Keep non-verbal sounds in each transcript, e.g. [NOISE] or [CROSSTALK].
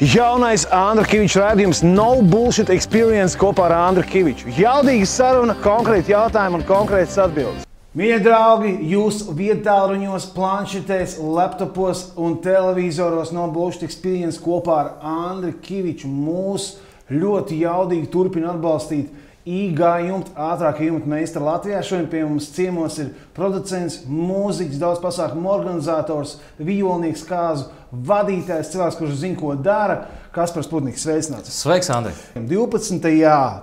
Jaunais Andra Kaviča raidījums No Bullshit Experience kopā ar Andru Kaviču. Jaudīga saruna, konkrēti jautājumi un konkrētas atbildes. Mīļie draugi, jūsu viedtāluņos, planšetēs, laptopos un televizoros No Bullshit Experience kopā ar Andru Kaviču mūs ļoti jaudīgi turpina atbalstīt īgā jumta, ātrākā jumta meistara Latvijā. Šodien pie mums ciemos ir producents, mūziķis, daudz pasākumu organizators, violnieks, kāzu vadītājs, cilvēks, kurš zina, ko dara. Kaspars Putniks, sveicināts! Sveiks, Andri! 12.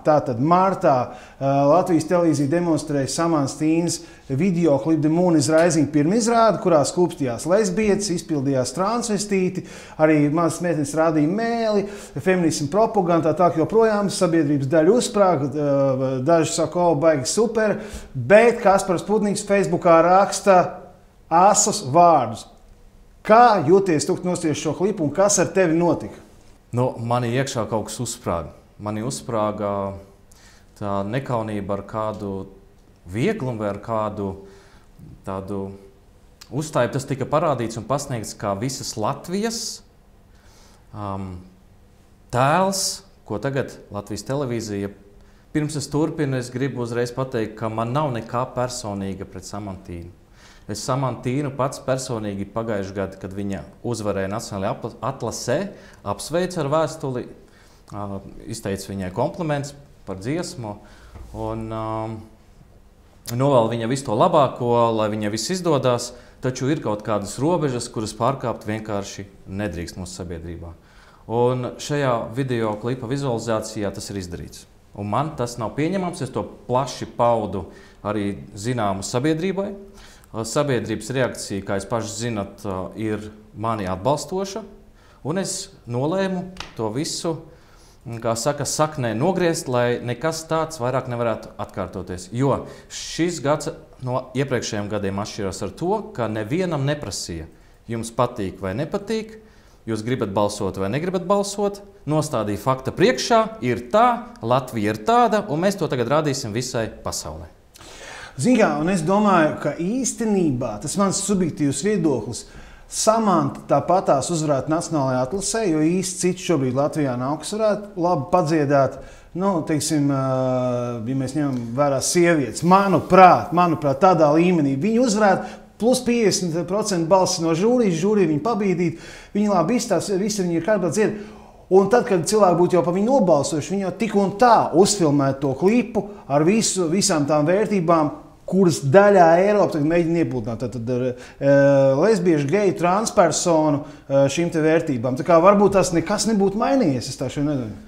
tātad martā Latvijas televīzija demonstrēja Samants Tīnas video klipu The Moon is Rising pirmizrādi, kurā skūpstījās lesbietes, izpildījās transvestīti, arī mazas meitenes rādīja mēli, feminismu propagandā, tā kā joprojām sabiedrības daļa uzsprāga, daži saka, o, baigi super, bet Kaspars Putniks Facebookā raksta asas vārdus. Kā jūties, tu nosties šo klipu un kas ar tevi notika? Nu, manī iekšā kaut kas uzsprāga. Manī uzsprāga tā nekaunība ar kādu vieglumu vai ar kādu tādu uzstāju. Tas tika parādīts un pasniegts kā visas Latvijas um, tēls, ko tagad Latvijas televīzija. Pirms es turpinu, es gribu uzreiz pateikt, ka man nav nekā personīga pret Samantīnu. Es Samantīnu pats personīgi pagājušajā gadā, kad viņa uzvarēja Nacionālajā atlasē, apsveicu ar vēstuli, izteicu viņai komplimentus par dziesmu un um, novēlu viņai visu to labāko, lai viņai viss izdodas. Taču ir kaut kādas robežas, kuras pārkāpt vienkārši nedrīkst mūsu sabiedrībā. Un šajā video klipa vizualizācijā tas ir izdarīts. Un man tas nav pieņemams. Es to plaši paudu arī zināmu sabiedrībai. Sabiedrības reakcija, kā jūs paši zinat, ir mani atbalstoša. Un es nolēmu to visu, kā saka, saknē nogriezt, lai nekas tāds vairāk nevarētu atkārtoties. Jo šis gads no iepriekšējiem gadiem atšķirās ar to, ka nevienam neprasīja, jums patīk vai nepatīk, jūs gribat balsot vai negribat balsot. Nostādīja fakta priekšā, ir tā, Latvija ir tāda, un mēs to tagad rādīsim visai pasaulē. Zinām, un es domāju, ka īstenībā tas mans subjektīvs viedoklis. Samanta tāpatās uzvarētu Nacionālajā atlasē, jo īsti cits šobrīd Latvijā nav, kas varētu labi padziedāt. Nu, teiksim, ja mēs ņemam vērā sievietes, manuprāt, manuprāt, tādā līmenī viņi uzvarētu. Plus 50% balsis no žūrijas, žūrija viņu pabīdīt, viņi labi izstāsta, visi viņi ir kārtībā dzied. Un tad, kad cilvēki būtu jau par viņu nobalsojuši, viņi jau tik un tā uzfilmētu to klipu ar visu, visām tām vērtībām, kuras daļā Eiropa mēģina iepūtināt tad, tad, uh, lesbiešu, geju, transpersonu uh, šīm vērtībām. Tā kā varbūt tas nekas nebūtu mainījies. Es tā šodien nezinu.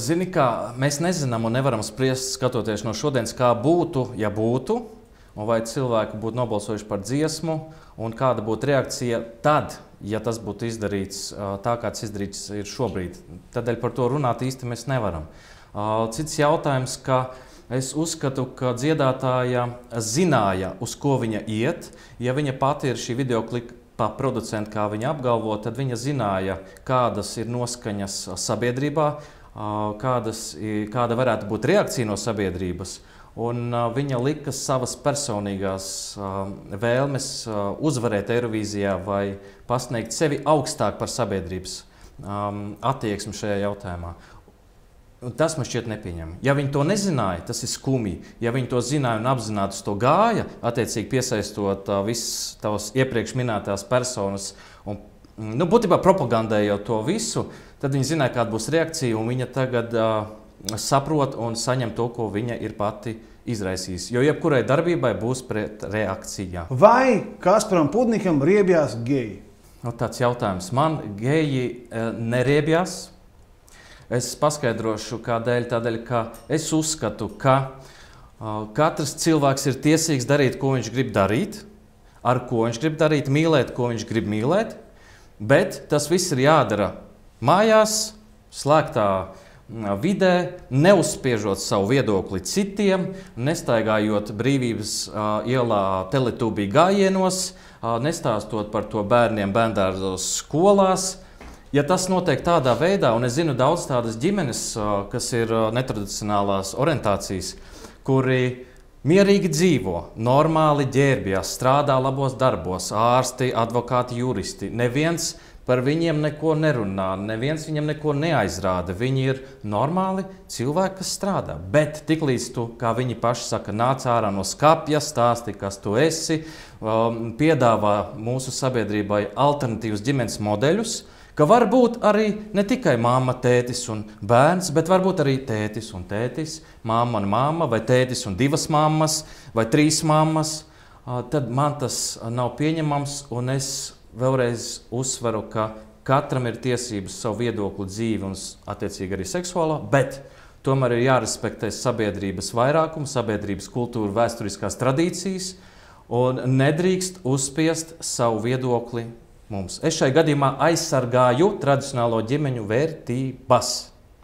Zini, kā mēs nezinām un nevaram spriest, skatoties no šodienas, kā būtu, ja būtu, un vai cilvēki būtu nobalsojuši par dziesmu, un kāda būtu reakcija tad, ja tas būtu izdarīts tā, kā tas izdarīts ir šobrīd. Tādēļ par to runāt īsti mēs nevaram. Cits jautājums, ka Es uzskatu, ka dziedātāja zināja, uz ko viņa iet. Ja viņa pati ir šī video klipa producente, kā viņa apgalvo, tad viņa zināja, kādas ir noskaņas sabiedrībā, kādas, kāda varētu būt reakcija no sabiedrības. Un viņa lika savas personīgās vēlmes uzvarēt Eirovīzijā vai pasniegt sevi augstāk par sabiedrības attieksmi šajā jautājumā. Tas man šķiet nepieņemami. Ja viņi to nezināja, tas ir skumji. Ja viņi to zināja un apzināti to gāja, attiecīgi piesaistot uh, visas tavas iepriekš minētās personas un nu, būtībā propagandējot to visu, tad viņi zināja, kāda būs reakcija, un viņa tagad uh, saprot un saņem to, ko viņa ir pati izraisījusi. Jo jebkurai darbībai būs reakcija. Vai Kasparam Putnikam riebjās geji? Nu, tāds jautājums. Man geji uh, neriebjās. Es paskaidrošu, kādēļ. Tādēļ, ka es uzskatu, ka uh, katrs cilvēks ir tiesīgs darīt, ko viņš grib darīt, ar ko viņš grib darīt, mīlēt, ko viņš grib mīlēt. Bet tas viss ir jādara mājās, slēgtā vidē, neuzspiežot savu viedokli citiem, nestaigājot brīvības uh, ielā teletūbī gājienos, uh, nestāstot par to bērniem bērndārzos skolās, Ja tas notiek tādā veidā, un es zinu daudz tādas ģimenes, kas ir netradicionālās orientācijas, kuri mierīgi dzīvo, normāli ģērbjas, strādā labos darbos, ārsti, advokāti, juristi. Neviens par viņiem neko nerunā, neviens viņam neko neaizrāda. Viņi ir normāli cilvēki, kas strādā. Bet tiklīdz tu, kā viņi paši saka, nāc ārā no skapja, stāsti, kas tu esi, piedāvā mūsu sabiedrībai alternatīvus ģimenes modeļus. Ka var būt arī ne tikai mamma, tētis un bērns, bet varbūt arī tētis un tētis, mamma un mamma, vai tētis un divas mammas, vai trīs mammas. Tad man tas nav pieņemams, un es vēlreiz uzsveru, ka katram ir tiesības savu viedokli, dzīvi un, attiecīgi, arī seksuālā, bet tomēr ir jārespektē sabiedrības vairākums, sabiedrības kultūra, vēsturiskās tradīcijas, un nedrīkst uzspiest savu viedokli mums. Es šai gadījumā aizsargāju tradicionālo ģimeņu vērtības.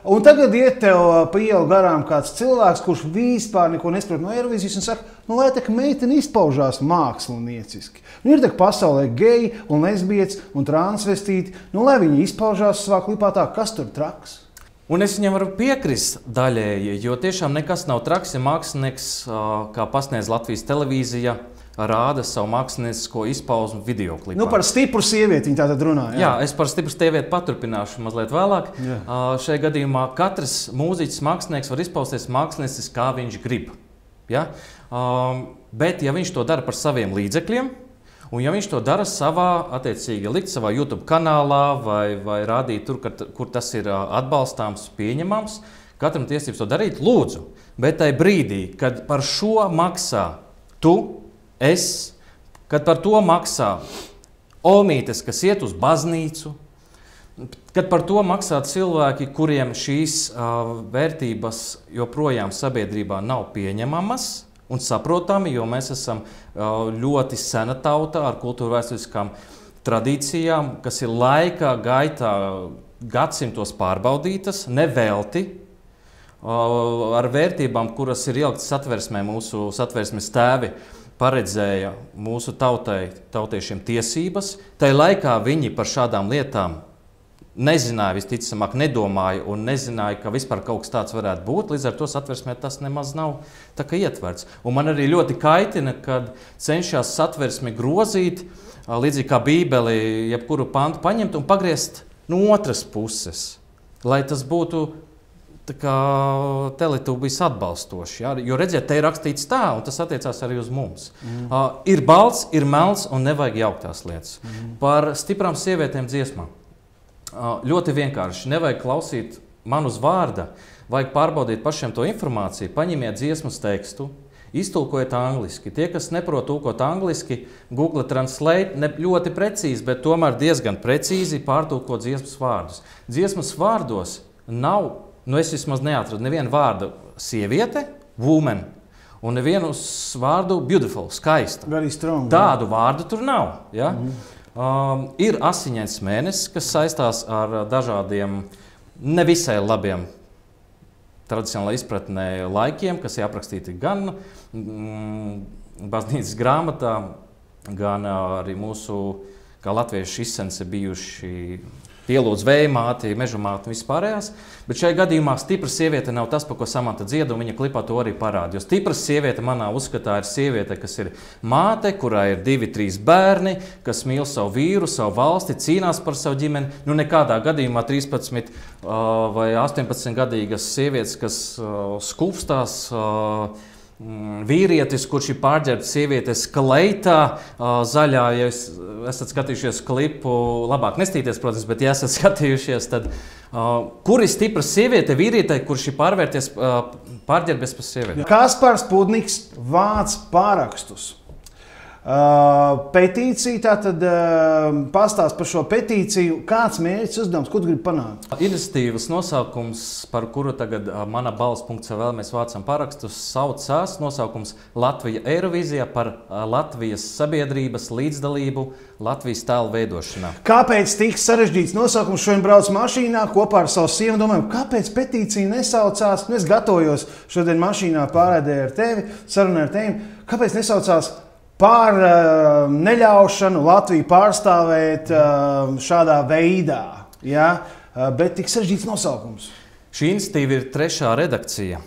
Un tagad iet tev ielu garām kāds cilvēks, kurš vispār neko nesaprot no Eirovīzijas un saka, nu, lai tā meitene izpaužās mākslinieciski. Nu, ir tā pasaulē geji un lesbietes un transvestīti, nu, lai viņi izpaužās savā klipā tā, kas tur traks. Un es viņam varu piekrist daļēji, jo tiešām nekas nav traks, ja mākslinieks, kā pasniedz Latvijas televīzija, rāda savu māksliniecisko izpausmu video klipā. Nu, par stipru sievieti viņa tātad runā. Jā, jā es par stipru sievieti paturpināšu mazliet vēlāk. Jā. Uh, šajā gadījumā katrs mūziķis, mākslinieks var izpausties mākslinieciski, kā viņš grib. Ja? Um, bet, ja viņš to dara par saviem līdzekļiem, un ja viņš to dara savā, attiecīgi, likt savā YouTube kanālā vai, vai rādīt tur, kur, kur tas ir atbalstāms, pieņemams, katram tiesības to darīt, lūdzu. Bet tajā brīdī, kad par šo maksā tu es, kad par to maksā omītes, kas iet uz baznīcu, kad par to maksā cilvēki, kuriem šīs uh, vērtības joprojām sabiedrībā nav pieņemamas un saprotami, jo mēs esam uh, ļoti sena tauta ar kultūra vēsturiskām tradīcijām, kas ir laika gaitā gadsimtos pārbaudītas, nevelti, uh, ar vērtībām, kuras ir ieliktas satversmē, mūsu satversmes tēvi. Uh, paredzēja mūsu tautai, tautiešiem tiesības. Tai laikā viņi par šādām lietām nezināja, visticamāk, nedomāja un nezināja, ka vispār kaut kas tāds varētu būt. Līdz ar to satversmē tas nemaz nav ietverts. Un man arī ļoti kaitina, kad cenšas satversmi grozīt, līdzīgi kā Bībeli, jebkuru pantu paņemt un pagriezt no otras puses. Lai tas būtu Teletubbijs atbalstoši. Ja? Jo redziet, te ir rakstīts tā, un tas attiecās arī uz mums. Mm. Uh, ir balts, ir melns, un nevajag jaukt tās lietas. Mm. Par stiprām sievietēm dziesmām. Uh, ļoti vienkārši. Nevajag klausīt man uz vārda, vajag pārbaudīt pašiem to informāciju. Paņemiet dziesmas tekstu, Iztulkojiet angliski. Tie, kas neprot tulkot angliski, Google Translate ne ļoti precīzi, bet tomēr diezgan precīzi pārtulko dziesmas vārdus. Dziesmas vārdos nav nu es vismaz neatradu nevienu vārdu sieviete, woman. Un nevienu vārdu beautiful, skaista. Strong, Tādu jā. vārdu tur nav. Ja? Mm. Um, ir asiņains mēnesis, kas saistās ar dažādiem nevisai labiem tradicionālā izpratnē laikiem, kas ir aprakstīti gan mm, baznīcas grāmatā, gan arī mūsu, kā latviešu izsence bijuši pielūdz vēja māti, meža māti un vispārējās. Bet šajā gadījumā stipra sieviete nav tas, par ko samanta dzieda, un viņa klipā to arī parāda. Jo stipra sieviete manā uzskatā ir sieviete, kas ir māte, kurai ir divi, trīs bērni, kas mīl savu vīru, savu valsti, cīnās par savu ģimeni. Nu, nekādā gadījumā 13 uh, vai 18 gadīgas sievietes, kas uh, skūpstās. Uh, vīrietis, kurš ir pārģērbts sievietes kleitā, zaļā. Ja es, esat skatījušies klipu, labāk nestīties, protams, bet, ja esat [LAUGHS] skatījušies, tad kur ir stipra sieviete vīrietei, kurš ir pārvērties, pārģērbies par sievieti? Kaspars Pudniks vāc pārakstus. Uh, petīcija, tātad uh, pastāst par šo petīciju. Kāds mērķis, uzdevums, ko tu gribi panākt? Iniciatīvas nosaukums, par kuru tagad uh, mana balss.cl mēs vācam parakstus, saucās nosaukums Latvija Eirovīzijā par Latvijas sabiedrības līdzdalību Latvijas tēlu veidošanā. Kāpēc tik sarežģīts nosaukums? Šodien braucu mašīnā kopā ar savu sievu un domāju, kāpēc petīcija nesaucās? Nu, es gatavojos šodien mašīnā pārēdē ar tevi, sarunā ar tevi. Kāpēc nesaucās? Par uh, neļaušanu Latviju pārstāvēt uh, šādā veidā. Ja? Uh, bet tik sarežģīts nosaukums. Šī iniciatīva ir trešā redakcija,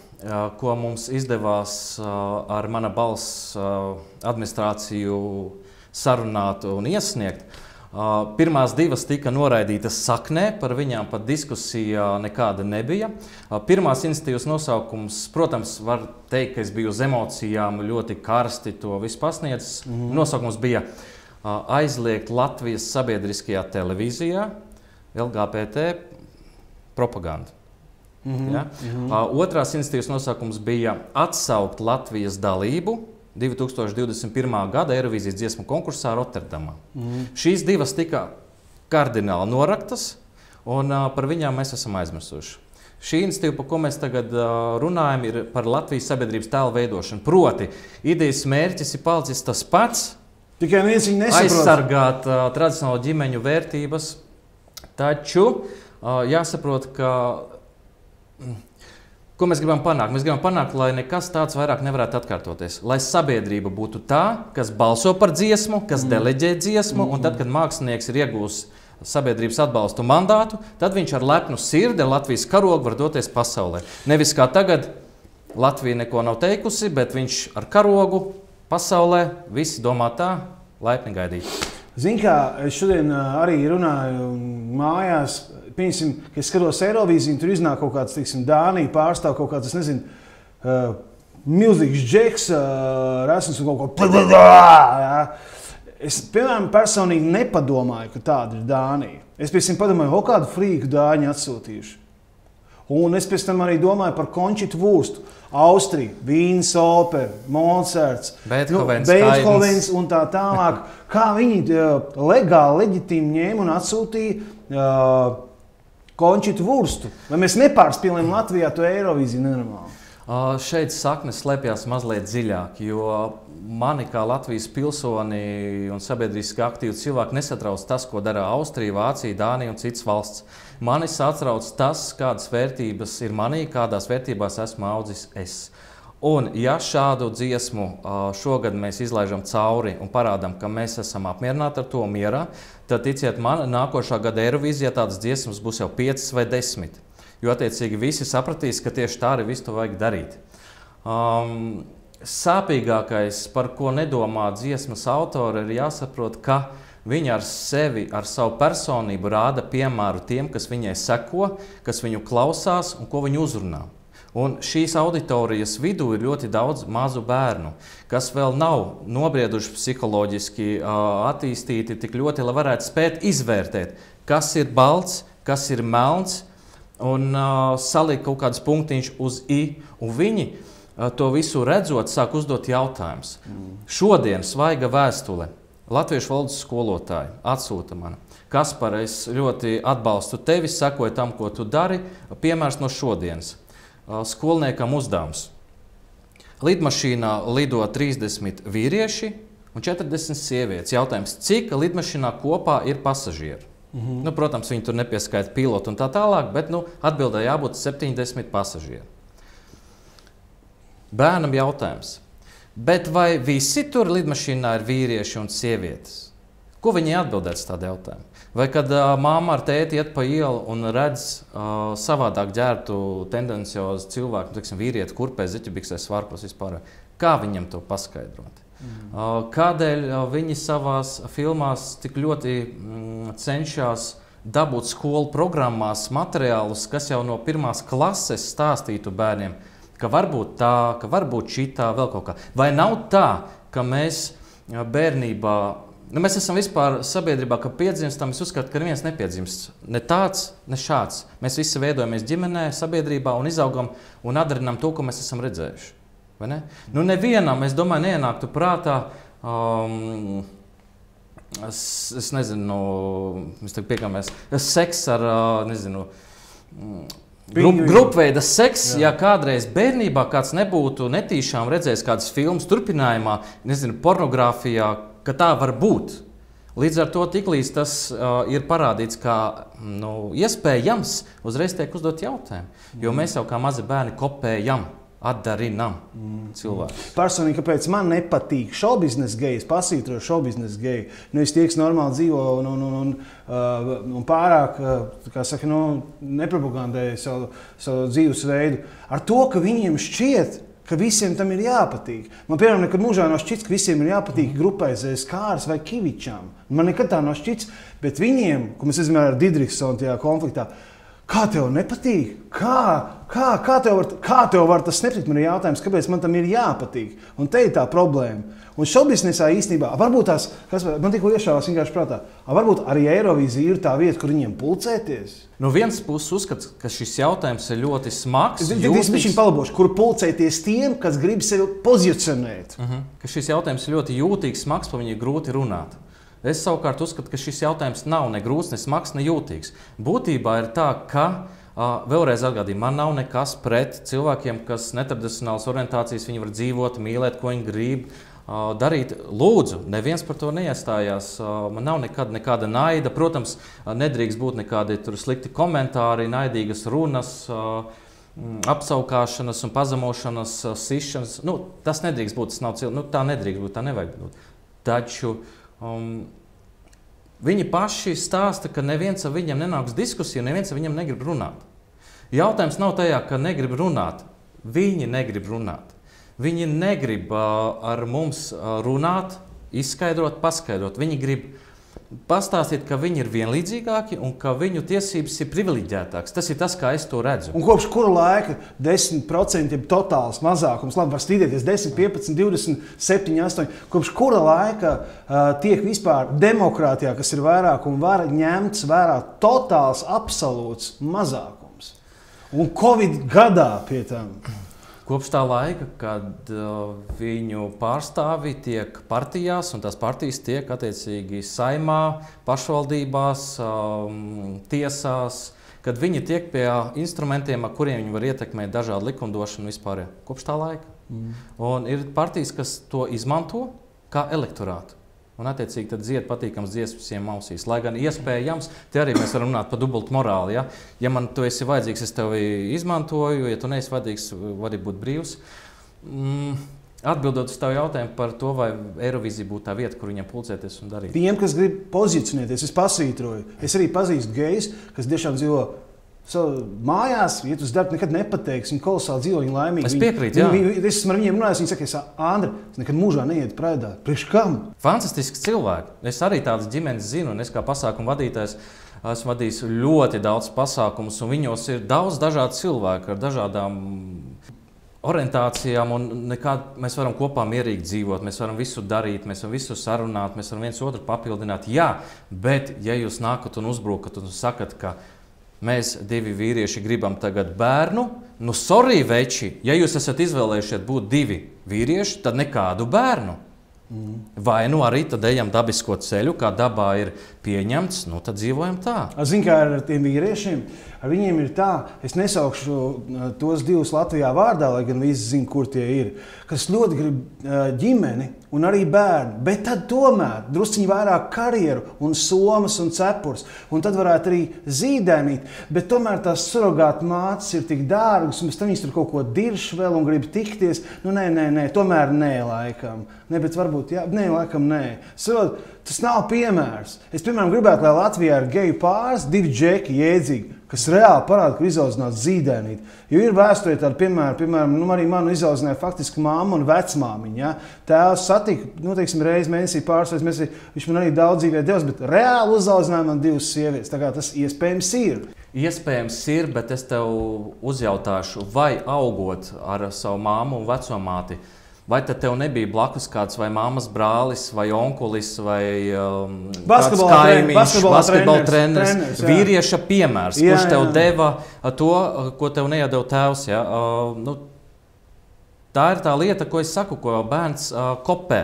ko mums izdevās ar mana balss administrāciju sarunāt un iesniegt. Pirmās divas tika noraidītas saknē, par viņām pat diskusija nekāda nebija. Pirmās iniciatīvas nosaukums, protams, var teikt, ka es biju uz emocijām, ļoti karsti to visu pasniedzis. Mm -hmm. Nosaukums bija aizliegt Latvijas sabiedriskajā televīzijā LGBT propaganda. Mm -hmm. ja? mm -hmm. Otrās iniciatīvas nosaukums bija atsaukt Latvijas dalību 2021. gada Eirovīzijas dziesmu konkursā Rotterdamā. Mm. Šīs divas tika kardināli noraktas, un uh, par viņām mēs esam aizmirsuši. Šī iniciatīva, par ko mēs tagad uh, runājam, ir par Latvijas sabiedrības tēlu veidošanu. Proti, idejas mērķis ir palicis tas pats. Tikai viens viņa nesaprot. Aizsargāt uh, tradicionālo ģimeņu vērtības, taču uh, jāsaprot, ka. Mm, Ko mēs gribam panākt? Mēs gribam panākt, lai nekas tāds vairāk nevarētu atkārtoties. Lai sabiedrība būtu tā, kas balso par dziesmu, kas mm. deleģē dziesmu, mm. un tad, kad mākslinieks ir iegūmis sabiedrības atbalstu mandātu, tad viņš ar lepnu sirdi, Latvijas karogu var doties pasaulē. Nevis kā tagad, Latvija neko nav teikusi, bet viņš ar karogu pasaulē visi domā tā, laipni gaidīt. Ziniet, kā es šodien arī runāju mājās pieņemsim, ka es skatos Eirovīziju, tur iznāk kaut kāds, teiksim, Dānija pārstāv kaut kāds, es nezinu, uh, milzīgs džeks, uh, resns un kaut ko tādu. Es, piemēram, personīgi nepadomāju, ka tāda ir Dānija. Es pēc tam padomāju, o kādu frīku dāņu atsūtījuši. Un es pēc tam arī domāju par Končitu Vūstu. Austrija, Vīnas opera, Mozarts, Beethovens, nu, Beethovens un tā tālāk. Kā viņi uh, legāli, leģitīmi ņēma un atsūtīja uh, končitu vurstu. Vai mēs nepārspīlējam Latvijā to Eirovīziju nenormāli? Uh, šeit saknes slēpjas mazliet dziļāk, jo mani kā Latvijas pilsoni un sabiedriski aktīvu cilvēku nesatrauc tas, ko dara Austrija, Vācija, Dānija un citas valsts. Mani satrauc tas, kādas vērtības ir manī, kādās vērtībās esmu audzis es. Un, ja šādu dziesmu šogad mēs izlaižam cauri un parādām, ka mēs esam apmierināti ar to mierā, tad ticiet man, nākošā gada Eirovīzijā tādas dziesmas būs jau piecas vai desmit. Jo attiecīgi visi sapratīs, ka tieši tā arī visu to vajag darīt. Um, sāpīgākais, par ko nedomā dziesmas autori, ir jāsaprot, ka Viņa ar sevi, ar savu personību rāda piemēru tiem, kas viņai seko, kas viņu klausās un ko viņa uzrunā. Un šīs auditorijas vidū ir ļoti daudz mazu bērnu, kas vēl nav nobrieduši psiholoģiski attīstīti tik ļoti, lai varētu spēt izvērtēt, kas ir balts, kas ir melns, un uh, salikt kaut kādus punktiņus uz i. Un viņi uh, to visu redzot, sāk uzdot jautājumus. Mm. Šodien svaiga vēstule Latviešu valodas skolotāji atsūta man. Kaspar, es ļoti atbalstu tevi, sekoju tam, ko tu dari. Piemērs no šodienas skolniekam uzdevums. Lidmašīnā lido 30 vīrieši un 40 sievietes. Jautājums, cik lidmašīnā kopā ir pasažieri? Mm -hmm. nu, protams, viņi tur nepieskaita pilotu un tā tālāk, bet nu, atbildē jābūt 70 pasažieri. Bērnam jautājums, bet vai visi tur lidmašīnā ir vīrieši un sievietes? Ko viņi atbildētu uz tādu jautājumu? Vai kad uh, māma ar tēti iet pa ielu un redz uh, savādāk ģērbtu, tendenciozu cilvēku, nu, teiksim, vīrieti, kurpē, ziķubiksēs, svārkos vispār, kā viņam to paskaidrot? Mm. Uh, kādēļ uh, viņi savās filmās tik ļoti mm, cenšas dabūt skolu programmās materiālus, kas jau no pirmās klases stāstītu bērniem, ka varbūt tā, ka varbūt šī tā, vēl kaut kā. Vai nav tā, ka mēs bērnībā Nu, mēs esam vispār sabiedrībā, ka piedzimstam. Es uzskatu, ka neviens nepiedzimst ne tāds, ne šāds. Mēs visi veidojamies ģimenē, sabiedrībā un izaugam un atdarinām to, ko mēs esam redzējuši. Ne? Nu, nevienam, es domāju, neienāktu prātā. Um, es, es nezinu, mēs tam piekāpjamies. Seks ar, nezinu, Grup, grupveida seks, Jā. ja kādreiz bērnībā kāds nebūtu netīšām redzējis kādas filmas, turpinājumā, nezinu, pornogrāfijā, ka tā var būt. Līdz ar to tiklīdz tas uh, ir parādīts kā nu, iespējams, uzreiz tiek uzdot jautājumu. Jo mm. mēs jau kā mazi bērni kopējam, atdarinām mm. cilvēku. Personīgi, kāpēc man nepatīk šovu biznesa geji, es pasītroju šovu biznesa geju. Nu, es tieks normāli dzīvo un, un, un, un, uh, un pārāk uh, saka, nu, nepropagandēju savu, savu dzīvesveidu. Ar to, ka viņiem šķiet, ka visiem tam ir jāpatīk. Man, piemēram, nekad mūžā nav šķits, ka visiem ir jāpatīk grupai Zēskārs vai Kivičam. Man nekad tā nav šķits, bet viņiem, ko mēs zinām ar Didriksonu tajā konfliktā, kā tev nepatīk? Kā, kā, kā, tev var, kā tev var tas nepatikt? Man ir jautājums, kāpēc man tam ir jāpatīk? Un te ir tā problēma. Un šobrīd īstenībā, varbūt tās, kas man tikko iešāvās vienkārši prātā, a, varbūt arī Eirovīzija ir tā vieta, kur viņiem pulcēties. No vienas puses, uzskatu, ka šis jautājums ir ļoti smags. Es ir palabošs, kur pulcēties tiem, kas grib sevi pozicionēt. Uh -huh. ka šis jautājums ir ļoti jūtīgs, smags, par viņu ir grūti runāt. Es savukārt uzskatu, ka šis jautājums nav ne grūts, ne smags, ne jūtīgs. Būtībā ir tā, ka vēlreiz atgādīju, man nav nekas pret cilvēkiem, kas netradicionālas orientācijas, viņi var dzīvot, mīlēt, ko viņi grib. Darīt, lūdzu, neviens par to neiestājās. Man nav nekad, nekāda naida. Protams, nedrīkst būt nekādi slikti komentāri, naidīgas runas. Apskaukšanas, pazemošanas, sišanas. Nu, tas nedrīkst būt. Tas nav cilvēks. Nu, tā nedrīkst būt. Tā nevajag būt. Taču um, viņi paši stāsta, ka neviens ar viņiem nenāks diskusijā, neviens ar viņiem negrib runāt. Jautājums nav tajā, ka negrib runāt. Viņi negrib runāt. Viņi negrib uh, ar mums runāt, izskaidrot, paskaidrot. Viņi grib pastāstīt, ka viņi ir vienlīdzīgāki un ka viņu tiesības ir privileģētākas. Tas ir tas, kā es to redzu. Un kopš kura laika 10% ir totāls mazākums, labi, var strīdēties 10, 15, 20, 7, 8. Kopš kura laika uh, tiek vispār demokrātijā, kas ir vairākuma vara, ņemts vērā totāls, absolūts mazākums. Un Covid gadā pie tam. Kopš tā laika, kad uh, viņu pārstāvji tiek partijās, un tās partijas tiek attiecīgi saimā, pašvaldībās, um, tiesās, kad viņi tiek pie instrumentiem, ar kuriem viņi var ietekmēt dažādu likumdošanu vispār. Kopš tā laika. Mm. Un ir partijas, kas to izmanto kā elektorātu. Un, attiecīgi, tad dzied patīkams dziesmas visiem ausīs. Lai gan iespējams, te arī mēs varam runāt par dubultu morāli. Ja, ja man tu esi vajadzīgs, es tevi izmantoju, ja tu neesi vajadzīgs, vari būt brīvs. Mm. Atbildot uz tavu jautājumu par to, vai Eirovīzija būtu tā vieta, kur viņam pulcēties un darīt. Tiem, kas grib pozicionēties, es pasvītroju. Es arī pazīstu gejus, kas tiešām dzīvo So, mājās, ja tu uz darbu nekad nepateiksi, viņi kolosāli dzīvo, viņi laimīgi. Es piekrītu, jā. Viņi, viņi, es esmu ar viņiem runājis, viņi saka, es, Andri, es nekad mūžā neietu prātā. Priekš kam? Fantastisks cilvēks. Es arī tādas ģimenes zinu, un es kā pasākumu vadītājs esmu vadījis ļoti daudz pasākumus, un viņos ir daudz dažādu cilvēku ar dažādām orientācijām, un nekā, mēs varam kopā mierīgi dzīvot, mēs varam visu darīt, mēs varam visu sarunāt, mēs varam viens otru papildināt. Jā, bet ja jūs nākat un uzbrukat un sakat, ka mēs divi vīrieši gribam tagad bērnu, nu, sorry, veči, ja jūs esat izvēlējušies būt divi vīrieši, tad nekādu bērnu. Mm. Vai nu arī tad ejam dabisko ceļu, kā dabā ir pieņemts, nu tad dzīvojam tā. Ziniet, kā ar tiem vīriešiem, ar viņiem ir tā, es nesaukšu uh, tos divus Latvijā vārdā, lai gan visi zina, kur tie ir, kas ļoti grib uh, ģimeni un arī bērnu, bet tad tomēr drusciņi vairāk karjeru un somas un cepures, un tad varētu arī zīdainīt, bet tomēr tās surrogāta mātes ir tik dārgas, un pēc tam viņas tur kaut ko dirž vēl un grib tikties, nu nē, nē, nē, tomēr nē, laikam. Ne, bet varbūt, jā, nē, laikam nē. Sarod, tas nav piemērs. Es, piemēram, gribētu, lai Latvijā ir geju pāris, divi džeki jēdzīgi, kas reāli parāda, ka izaudzināts zīdainīt. Jo ir vēsturē tāda piemēra, piemēram, nu, arī manu izaudzināja faktiski māma un vecmāmiņa. Ja? Tēvs satika, nu, teiksim, reizi mēnesī pārsvarēs, mēnesī, viņš man arī daudz dzīvē devis, bet reāli uzaudzināja man divas sievietes. Tā kā tas iespējams ir. Iespējams, ir, bet es tev uzjautāšu, vai augot ar savu māmu un vecumāti, vai tad tev nebija blakus kāds vai māmas brālis, vai onkulis, vai um, Basketbola kaimiņš, basketbola basketbola treneris, treneris, treneris, vīrieša piemērs, Jā, kurš tev jā. deva uh, to, uh, ko tev neiedeva tēvs. Ja? Uh, nu, tā ir tā lieta, ko es saku, ko bērns uh, kopē.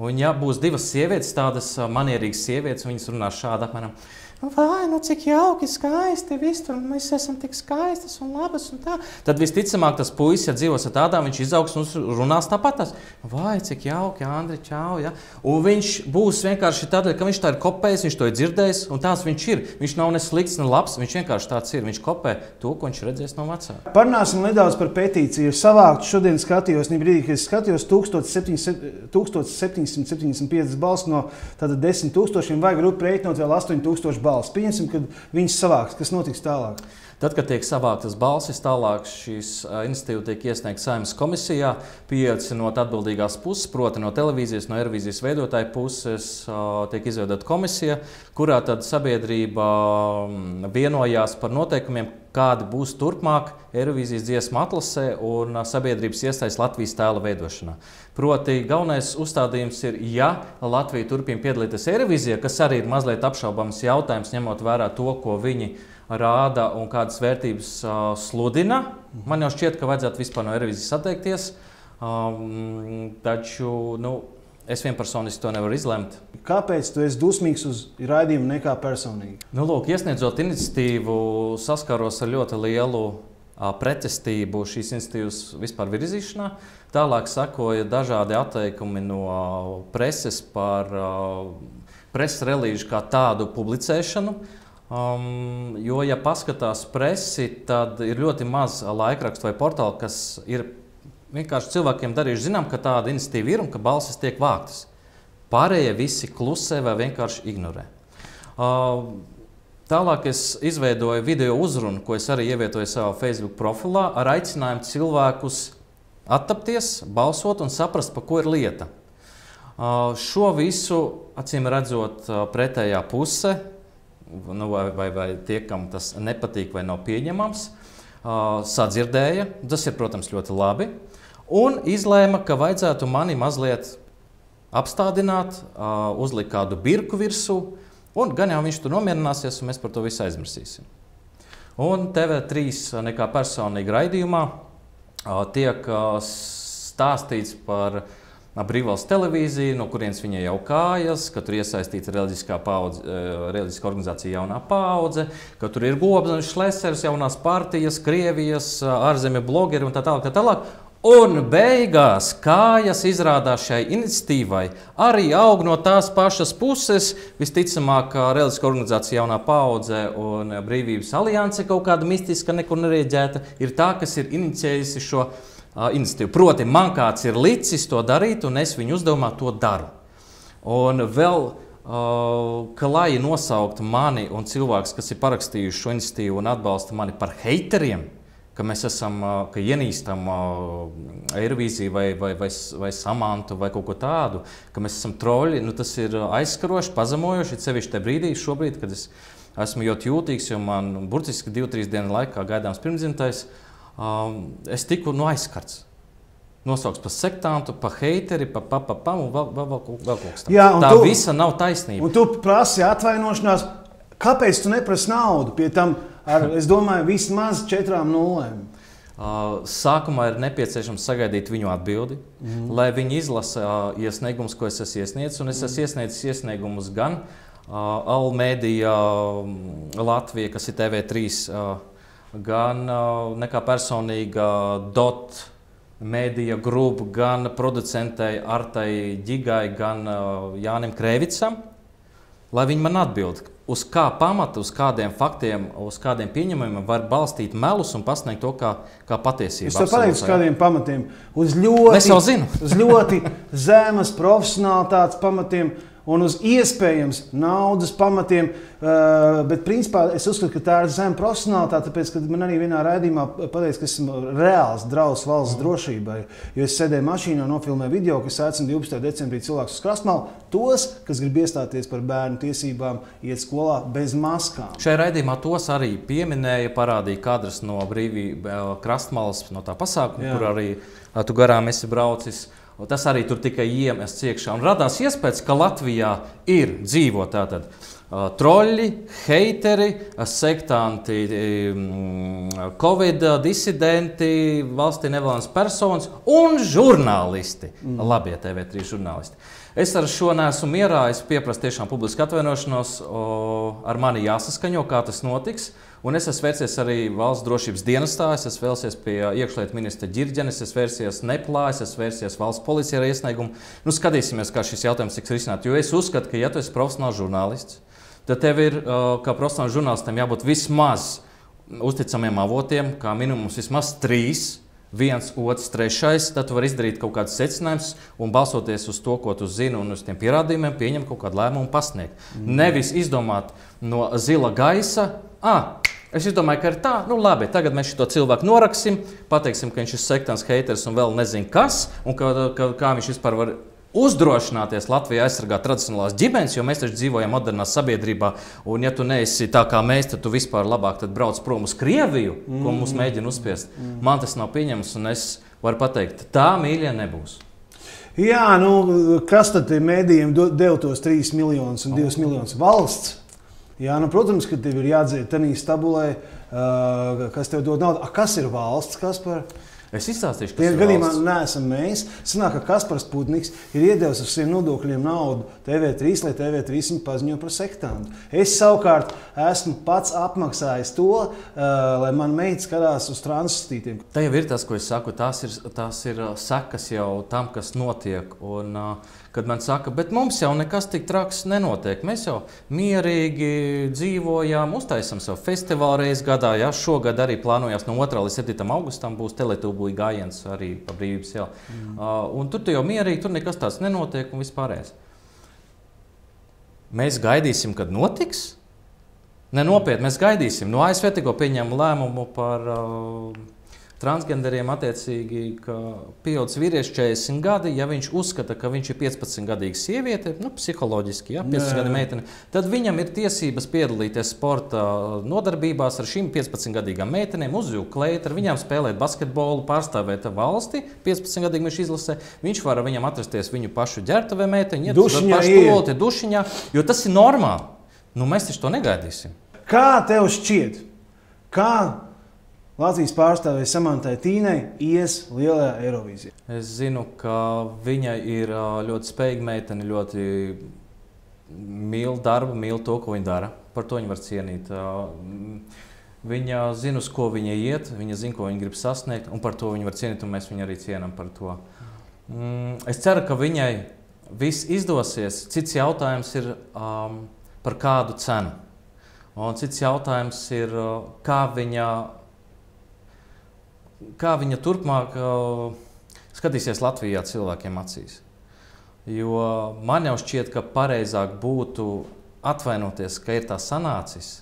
Un, ja būs divas sievietes, tādas uh, manierīgas sievietes, viņas runās šādi apmēram. Vai, nu cik jauki, skaisti, viss tur mēs esam tik skaistas un labas. Un tā. Tad visticamāk, tas puisis, ja dzīvos ar tādām, viņš izaugs un runās tāpat. Vai, cik jauki, Andri, čau. Ja? Un viņš būs vienkārši tādēļ, ka viņš tā ir kopējis, viņš to ir dzirdējis, un tās viņš ir. Viņš nav ne slikts, ne labs, viņš vienkārši tāds ir. Viņš kopē to, ko viņš redzēs no vecāka. Parunāsim nedaudz par petīciju. Savākt šodien skatījos, ne brīdī, kad es skatījos 1700 1775 balss no tātad 10 tūkstošiem, vai grupu reiķinot vēl 8000 balss. Pieņemsim, kad viņas savāks, kas notiks tālāk. Tad, kad tiek savāktas balsis, tālāk šīs iniciatīva tiek iesniegta saimnes komisijā, pieaicinot atbildīgās puses, proti no televīzijas, no aerobīzijas veidotāja puses, tiek izveidota komisija, kurā tad sabiedrība vienojās par noteikumiem, kādi būs turpmāk Eirovīzijas dziesmu atlasē un sabiedrības iesaistīšanās Latvijas tēla veidošanā. Proti, galvenais uzstādījums ir, ja Latvija turpina piedalīties Eirovīzijā, kas arī ir mazliet apšaubāms jautājums, ņemot vērā to, ko viņi ir rāda un kādas vērtības uh, sludina. Man jau šķiet, ka vajadzētu vispār no revizijas atteikties. Um, taču nu, es vienpersoniski to nevaru izlemt. Kāpēc tu esi dusmīgs uz raidījumu nekā personīgi? Nu, lūk, iesniedzot iniciatīvu, saskaros ar ļoti lielu pretestību šīs iniciatīvas vispār virzīšanā. Tālāk sekoja dažādi atteikumi no preses par preses relīžu kā tādu publicēšanu. Um, jo, ja paskatās presi, tad ir ļoti maz laikrakstu vai portālu, kas ir vienkārši cilvēkiem darījuši zinām, ka tāda iniciatīva ir un ka balsis tiek vāktas. Pārējie visi klusē vai vienkārši ignorē. Uh, Tālāk es izveidoju video uzrunu, ko es arī ievietoju savā Facebook profilā, ar aicinājumu cilvēkus attapties, balsot un saprast, par ko ir lieta. Uh, šo visu, acīm redzot, uh, pretējā puse nu, vai, vai, vai tie, kam tas nepatīk vai nav pieņemams, sadzirdēja. Tas ir, protams, ļoti labi. Un izlēma, ka vajadzētu mani mazliet apstādināt, uzlikt kādu birku virsū, un gan jau viņš tur nomierināsies, un mēs par to visu aizmirsīsim. Un TV3 nekā personīga raidījumā tiek stāstīts par Brīvvalsts televīzija, no kurienes viņa jau kājas, ka tur iesaistīta reliģiskā, paudze, eh, reliģiskā organizācija jaunā paudze, ka tur ir Gobsons, Šlesers, jaunās partijas, Krievijas, ārzemju blogeri un tā tālāk. Tā tālāk. Un beigās kājas izrādās šai iniciatīvai arī aug no tās pašas puses. Visticamāk, reliģiskā organizācija jaunā paudze un brīvības alianse kaut kāda mistiska, nekur nereģēta, ir tā, kas ir inicijējusi šo iniciatīvu iniciatīvu. Proti, man kāds ir licis to darīt, un es viņu uzdevumā to daru. Un vēl, ka lai nosauktu mani un cilvēkus, kas ir parakstījuši šo iniciatīvu un atbalsta mani par haiteriem, ka mēs esam, ka ienīstam Eirovīziju vai, vai, vai, vai Samantu vai kaut ko tādu, ka mēs esam troļi, nu, tas ir aizskaroši, pazemojoši, sevišķi tajā brīdī, šobrīd, kad es esmu ļoti jūtīgs, jo man burtiski 2-3 dienu laikā gaidāms pirmdzimtais. Uh, um, es tiku no aizskarts. Nosaukts par sektantu, par heiteri, par pa, pa, pa, un vēl, vēl, vēl, vēl kaut kas tāds. Tā tu, visa nav taisnība. Un tu prasi atvainošanās. Kāpēc tu neprasi naudu pie tam, ar, es domāju, vismaz četrām nulēm? Uh, sākumā ir nepieciešams sagaidīt viņu atbildi, mm. lai viņi izlasa uh, iesniegumus, ko es esmu iesniedzis. Un es esmu iesniedzis iesniegumus gan uh, Almēdija, uh, Latvija, kas ir TV3. Gan uh, nekā personīga dot mēdīja grupa, gan producentei Artai Gigai, gan uh, Jānim Krēvicam, lai viņi man atbild, uz kā pamata, uz kādiem faktiem, uz kādiem pieņemumiem var balstīt melus un pasniegt to kā, kā patiesību. Es tev pateiktu, uz kādiem pamatiem. Uz ļoti, [LAUGHS] uz ļoti zemes profesionālitātes pamatiem un uz iespējams naudas pamatiem. Uh, bet, principā, es uzskatu, ka tā ir zema profesionālitāte, tāpēc, ka man arī vienā raidījumā pateica, ka esmu reāls drausmas valsts drošībai. Jo es sēdēju mašīnā, nofilmēju video, kas aicina 12. decembrī cilvēkus uz krastmalu, tos, kas grib iestāties par bērnu tiesībām, iet skolā bez maskām. Šajā raidījumā tos arī pieminēja, parādīja kadrus no brīvības krastmalas, no tā pasākuma, Jā. kur arī tu garām esi braucis. Un tas arī tur tikai iemests iekšā. Un radās iespējas, ka Latvijā ir dzīvo tātad. Troļļi, heiteri, sektanti, covid disidenti, valstī nevēlams personas un žurnālisti. Mm. Labie TV3 žurnālisti. Es ar šo neesmu mierā. Es pieprasu tiešām publisku atvainošanos. O, ar mani jāsaskaņo, kā tas notiks. Un es esmu vērsies arī valsts drošības dienestā, es esmu vērsies pie iekšlietu ministra Girģenes, es vērsies Neplā, es esmu vērsies valsts policijā ar iesniegumu. Nu, skatīsimies, kā šis jautājums tiks risināts. Jo es uzskatu, ka, ja tu esi profesionāls žurnālists, tad tev ir kā profesionālam žurnālistam jābūt vismaz uzticamiem avotiem, kā minimums vismaz trīs viens, otrs, trešais, tad tu vari izdarīt kaut kādus secinājumus un balsoties uz to, ko tu zini, un uz tiem pierādījumiem, pieņemt kaut kādu lēmumu un pasniegt. Mm. Nevis izdomāt no zila gaisa, ah, Es domāju, ka ir tā, nu labi, tagad mēs šo cilvēku noraksim, pateiksim, ka viņš ir sektāns, haters un vēl nezinu kas, un ka, ka, kā viņš vispār var uzdrošināties Latvijā aizsargāt tradicionālās ģimenes, jo mēs taču dzīvojam modernā sabiedrībā. Un, ja tu neesi tā kā mēs, tad tu vispār labāk brauc prom uz Krieviju, mm. ko mums mēģina uzspiest. Mm. Man tas nav pieņemams, un es varu pateikt, tā mīļā nebūs. Jā, nu, kas tad mēdījiem deva tos 3 miljonus un 2 oh. miljonus valsts? Jā, nu, protams, ka tev ir jādzird tādā stabulē, uh, kas tev dod naudu. A, kas ir valsts? Kas par... Es izstāstīšu, kas ir. Gadījumā neesam mēs. Sanāk, ka Kaspars Putniks ir iedevis ar saviem nodokļiem naudu TV3, lai TV3 viņu paziņo par sektantu. Es savukārt esmu pats apmaksājis to, uh, lai man meita skatās uz transistītiem. Tā jau ir tas, ko es saku. Tās ir, tās ir sekas jau tam, kas notiek. Un, uh, kad man saka, bet mums jau nekas tik traks nenotiek. Mēs jau mierīgi dzīvojām, uztaisām savu festivālu reizes gadā. Jā, šogad arī plānojās no 2. līdz 7. augustam būs teletūbuļu gājiens arī pa brīvības ielu. Mm. Uh, un tur jau mierīgi, tur nekas tāds nenotiek un vispārējais. Mēs gaidīsim, kad notiks. Nenopietni, mēs gaidīsim. No ASV tikko pieņēma lēmumu par uh, transgenderiem attiecīgi, ka pieaugušs vīrietis 40 gadi, ja viņš uzskata, ka viņš ir 15 gadīga sieviete, nu, psiholoģiski, ja, 15 gadu meitene, tad viņam ir tiesības piedalīties sporta nodarbībās ar šīm 15 gadīgām meitenēm, kleitu, ar viņām spēlēt basketbolu, pārstāvēt valsti. 15 gadīgi viņš izlasē, viņš var viņam atrasties viņu pašu ģērbtuvē meiteņu, iet uz pašu dušiņā, jo tas ir normāli. Nu, mēs taču to negaidīsim. Kā tev šķiet? Kā Latvijas pārstāvēja Samantai Tīnai ies lielajā Eirovīzijā. Es zinu, ka viņa ir ļoti spējīga meitene, ļoti mīl darbu, mīl to, ko viņa dara. Par to viņa var cienīt. Viņa zina, uz ko viņa iet, viņa zina, ko viņa grib sasniegt, un par to viņa var cienīt, un mēs viņu arī cienām par to. Mm, es ceru, ka viņai viss izdosies. Cits jautājums ir um, par kādu cenu. Un cits jautājums ir, kā viņa kā viņa turpmāk skatīsies Latvijā cilvēkiem acīs. Jo man jau šķiet, ka pareizāk būtu atvainoties, ka ir tā sanācis.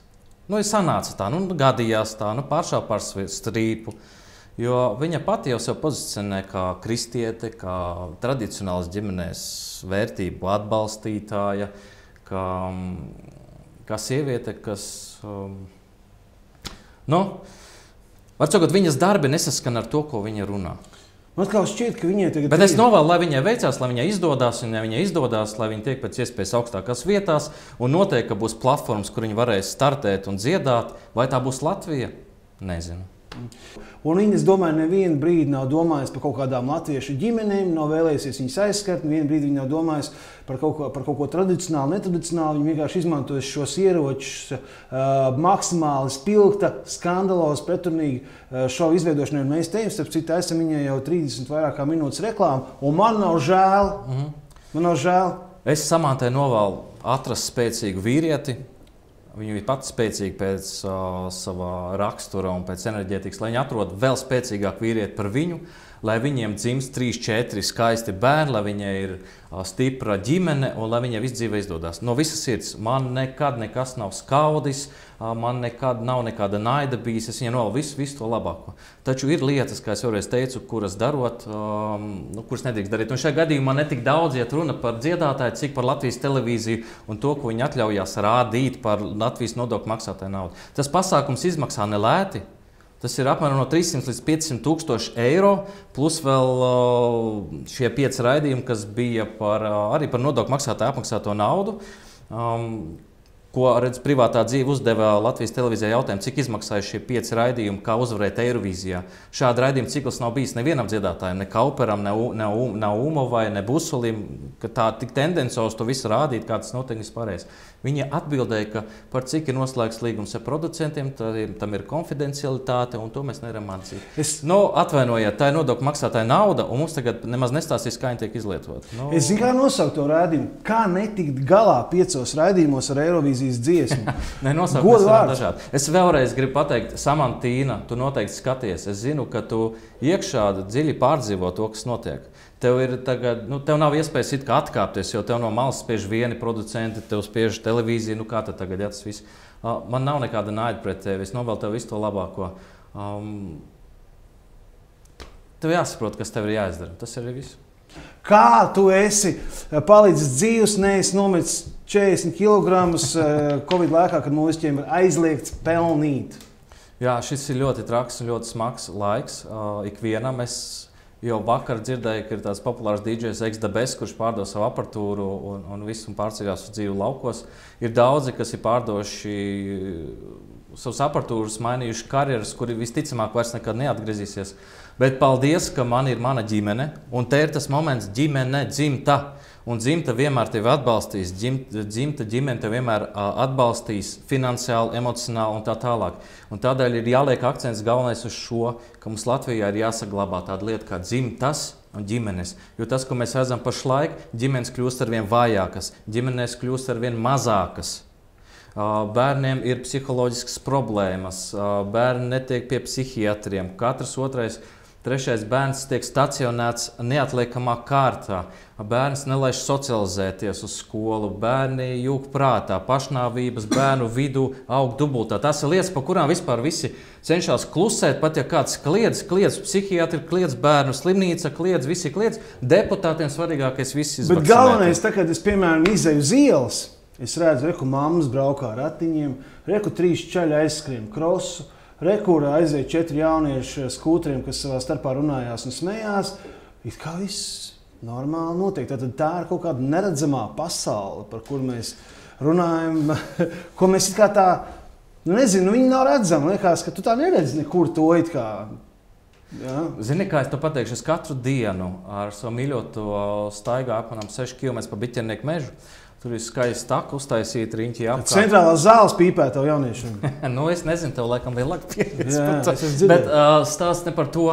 Nu, ir sanācis tā, nu, gadījās tā, nu, pāršā par strīpu. Jo viņa pati jau sev pozicionē kā kristiete, kā tradicionālas ģimenes vērtību atbalstītāja, kā, kā sieviete, kas. Um, nu, Var sakot, viņas darbi nesaskan ar to, ko viņa runā. Man šķiet, ka viņai tagad ir. Bet es novēlu, lai viņai veicās, lai viņai izdodas, un ja viņai izdodas, lai viņa tiek pēc iespējas augstākās vietās, un noteikti, būs platformas, kur viņa varēs startēt un dziedāt. Vai tā būs Latvija? Nezinu. Un viņi, es domāju, nevienu brīdi nav domājis par kaut kādām latviešu ģimenēm, nav vēlējies viņus aizskart. Nevienu brīdi viņi nav domājis par kaut ko, par kaut ko tradicionālu, netradicionālu. Viņi vienkārši izmantoja šos ieročus uh, maksimāli spilgta, skandaloza, pretrunīga uh, šovu izveidošanai. Mēs te jau, starp citu, esam viņai jau 30 vairāk minūtes reklāmu, un man nav žēl. Mm -hmm. Man nav žēl. Es samantē novēlu atrast spēcīgu vīrieti, Viņa ir pati spēcīga pēc uh, sava rakstura un pēc enerģētikas, lai viņa atrod vēl spēcīgāku vīrieti par viņu, lai viņiem dzimst trīs, četri skaisti bērni, lai viņai ir uh, stipra ģimene un lai viņai viss dzīve izdodas. No visas sirds man nekad nekas nav skaudis, man nekad nav nekāda naida bijis. Es viņai novēlu visu, visu to labāko. Taču ir lietas, kā jau es teicu, kuras darot, um, nu, kuras nedrīkst darīt. Un šajā gadījumā ne tik daudz iet runa par dziedātāju, cik par Latvijas televīziju un to, ko viņi atļaujās rādīt par Latvijas nodokļu maksātāju naudu. Tas pasākums izmaksā nelēti. Tas ir apmēram no 300 līdz 500 tūkstoši eiro, plus vēl šie pieci raidījumi, kas bija par, arī par nodokļu maksātāju apmaksāto naudu. Um, ko redz privātā dzīve uzdeva Latvijas televīzijā jautājumu, cik izmaksāja šie pieci raidījumi, kā uzvarēt Eirovīzijā. Šāda raidījuma cikls nav bijis nevienam dziedātājam, ne Kauperam, ne, ne, ne Umovai, ne Busulim, ka tā tik tendenciāli to visu rādīt, kā tas notiek vispārējais. Viņi atbildēja, ka par cik ir noslēgts līgums ar producentiem, ir, tam ir konfidencialitāte, un to mēs nevaram atzīt. Es... Nu, atvainojiet, tā ir nodokļu maksātāja nauda, un mums tagad nemaz nestāstīs, kā viņi tiek izlietoti. Nu... Es zinu, kā nosaukt to rādījumu. Kā netikt galā piecos raidījumos ar Eirovīziju Eirovīzijas dziesmu. [LAUGHS] Ir dažādi. Es vēlreiz gribu pateikt, Samantīna, tu noteikti skaties. Es zinu, ka tu iekšā dziļi pārdzīvo to, kas notiek. Tev, ir tagad, nu, tev nav iespējas atkāpties, jo tev no malas spiež vieni producenti, tev spiež televīzija. Nu, kā tad tagad ja, tas viss? Uh, man nav nekāda naida pret tevi. Es novēlu tev visu to labāko. Um, tev jāsaprot, kas tev ir jāizdara. Tas arī viss. Kā tu esi palicis dzīves, neesi nometis 40 kg Covid laikā, kad mūžiem ir aizliegts pelnīt? Jā, šis ir ļoti traks un ļoti smags laiks. Uh, ikvienam es jau vakar dzirdēju, ka ir tāds populārs DJs Eksdabes, kurš pārdod savu aparatūru un, un visu un pārceļās uz dzīvi laukos. Ir daudzi, kas ir pārdoši savus aparatūrus, mainījuši karjeras, kuri visticamāk vairs nekad neatgriezīsies. Bet paldies, ka man ir mana ģimene, un te ir tas moments, ģimene, dzimta. Un dzimta vienmēr tevi atbalstīs, dzimta, dzimta ģimene tevi vienmēr atbalstīs finansiāli, emocionāli un tā tālāk. Un tādēļ ir jāliek akcents galvenais uz šo, ka mums Latvijā ir jāsaglabā tāda lieta kā dzimtas un ģimenes. Jo tas, ko mēs redzam pašlaik, ģimenes kļūst ar vien vājākas, ģimenes kļūst ar vien mazākas. Bērniem ir psiholoģiskas problēmas, bērni netiek pie psihiatriem. Katrs otrais, trešais bērns tiek stacionēts neatliekamā kārtā. Bērns nelaiž socializēties uz skolu, bērni jūg prātā, pašnāvības bērnu vidū aug dubultā. Tas ir lietas, par kurām vispār visi cenšas klusēt. Pat ja kāds kliedz, kliedz psihiatri, kliedz bērnu slimnīca, kliedz visi kliedz, deputātiem svarīgākais viss ir. Bet galvenais, tā, kad es piemēram izēju uz ielas, Es redzu, ka mammas braukā ar ratiņiem, reku trīs ceļi aizskrien krosu, rekurā aiziet četri jaunieši skūtriem, kas savā starpā runājās un smējās. It kā viss normāli notiek. Tad tā ir kaut kāda neredzamā pasaule, par kuru mēs runājam, [LAUGHS] ko mēs it kā tā, nu nezinu, nu viņi nav redzami. Liekas, ka tu tā neredzi nekur to it kā. Ja. Zini, kā es to pateikšu, es katru dienu ar savu mīļoto staigāju apmēram 6 km pa biķernieku mežu. Tur ir skaisti taka uztaisīta riņķī apkārt. Centrālā zāles pīpē tev jauniešiem. [LAUGHS] nu, es nezinu, tev laikam bija labi pieredze. Bet uh, stāsts ne par to.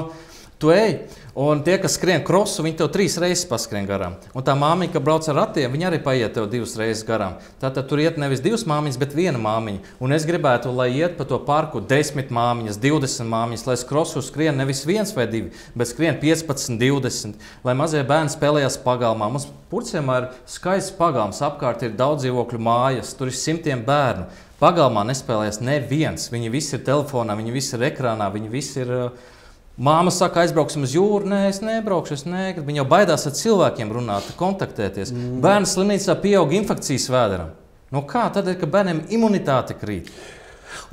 Tu ej, Un tie, kas skrien krosu, viņi tev trīs reizes paskrien garām. Un tā māmiņa, kas brauc ar ratiem, viņa arī paiet tev divas reizes garām. Tātad tur iet nevis divas māmiņas, bet viena māmiņa. Un es gribētu, lai iet pa to parku desmit māmiņas, 20 māmiņas, lai krosu skrien nevis viens vai divi, bet skrien 15, 20, lai mazie bērni spēlējas pagalmā. Mums purcēm ir skaists pagalms, apkārt ir daudz dzīvokļu mājas, tur ir simtiem bērnu. Pagalmā nespēlējas neviens. Viņi visi ir telefonā, viņi visi ir ekrānā, viņi visi ir. Uh, Māma saka, aizbrauksim uz jūru. Nē, es nebraukšu, es negribu. Viņa jau baidās ar cilvēkiem runāt, kontaktēties. Mm. Bērns slimnīcā pieaug infekcijas vēderam. Nu kā tad, kad bērniem imunitāte krīt?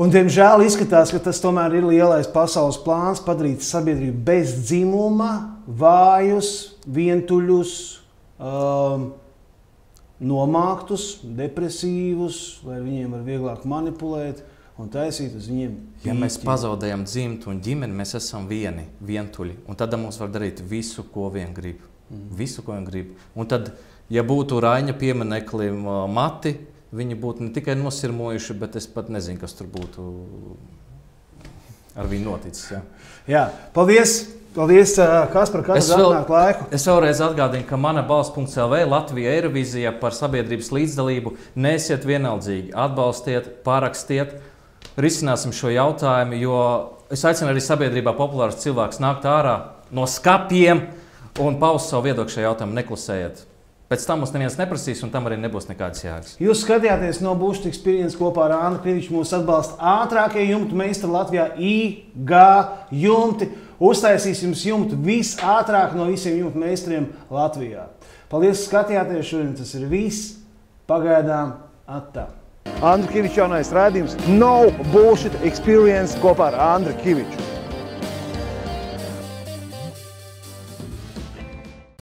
Un, diemžēl izskatās, ka tas tomēr ir lielais pasaules plāns padarīt sabiedrību bez dzimuma, vājus, vientuļus, um, nomāktus, depresīvus, lai viņiem var vieglāk manipulēt un taisīt uz viņiem. Ja pīķi. mēs pazaudējam dzimtu un ģimeni, mēs esam vieni, vientuļi. Un tad mums var darīt visu, ko vien grib. Mm. Visu, ko vien grib. Un tad, ja būtu Raņa piemineklim uh, mati, viņi būtu ne tikai nosirmojuši, bet es pat nezinu, kas tur būtu ar viņu noticis. Jā, jā paldies! Paldies, uh, Kaspar, ka atnācāt laiku. Es vēlreiz atgādinu, ka mana balss.CLV Latvija Eirovīzijā par sabiedrības līdzdalību nesiet vienaldzīgi. Atbalstiet, parakstiet, risināsim šo jautājumu, jo es aicinu arī sabiedrībā populārus cilvēkus nākt ārā no skapiem un paust savu viedokli šajā jautājumā, neklusējiet. Pēc tam mums neviens neprasīs, un tam arī nebūs nekādas jēgas. Jūs skatījāties no Buļbuļsaktas experience kopā ar Annu Kriviču. Mūsu atbalsta ātrākie jumtu meistari Latvijā, IG jumti. Uztaisīsim jumtu visātrāk no visiem jumtu meistariem Latvijā. Paldies, ka skatījāties šodien. Tas ir viss. Pagaidām, atā. Andriņš Kavičs jaunais rādījums No Bullshit Experience kopā ar Andriņu Kaviču.